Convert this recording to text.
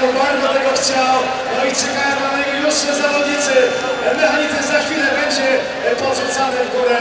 Bardzo tego pragnął, bardzo tego chciał. No i czekają na niego już zawodnicy. Mechanizm za chwilę będzie e, podrzucany w górę.